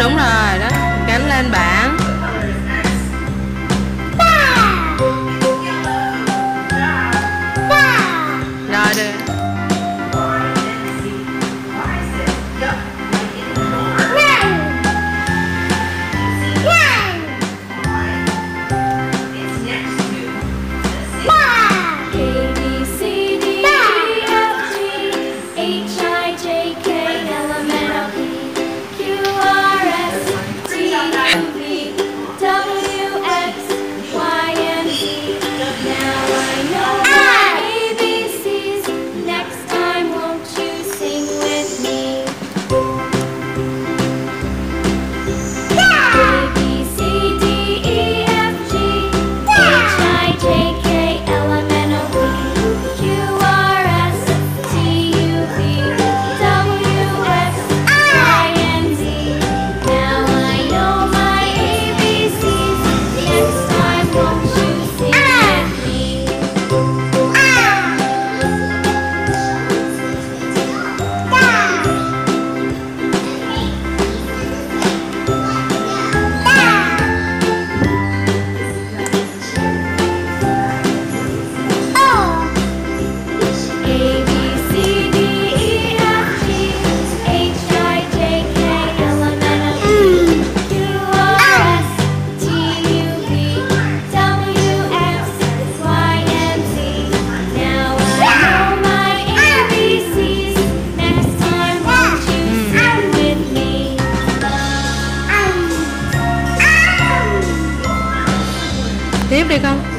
đúng rồi. 这个。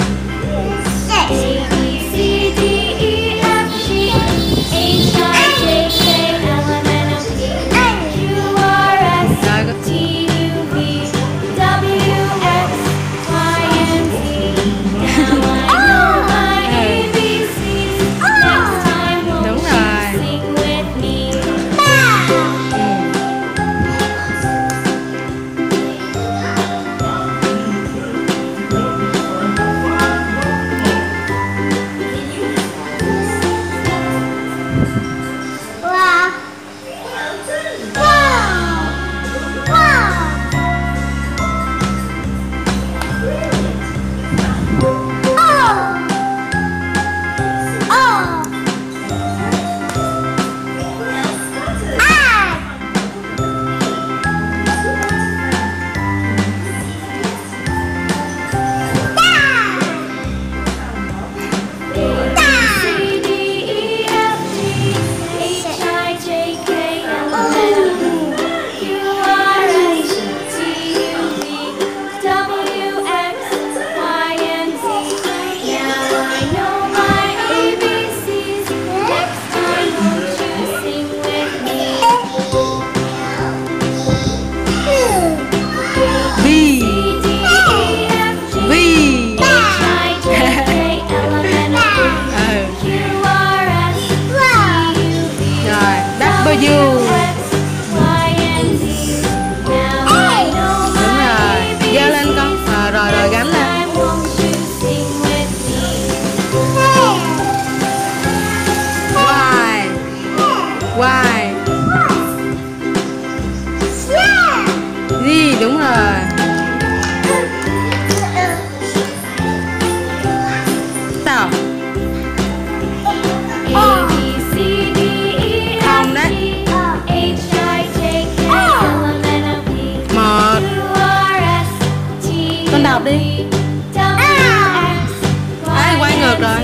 được rồi.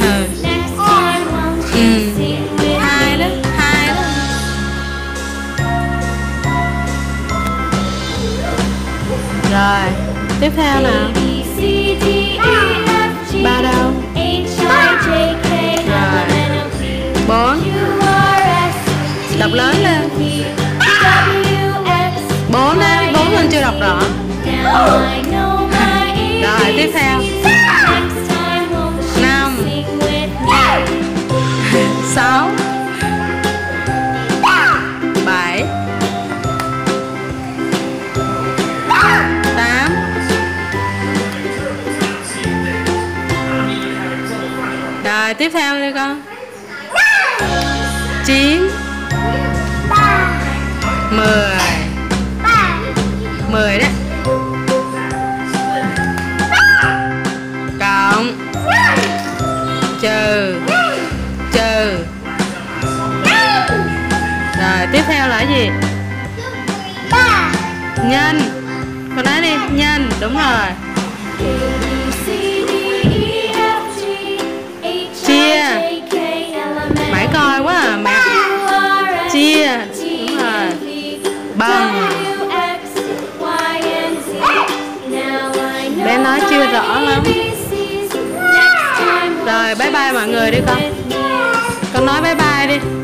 Ừ. Rồi, tiếp theo nào. tiếp theo đi con. Chín. Mười. Mười đấy. Cộng. Trừ. Trừ. Rồi, tiếp theo là gì? Nhân. Con nói đi, nhân, đúng rồi. chưa rõ lắm. Rồi, bye bye mọi người đi con. Con nói bye bye đi.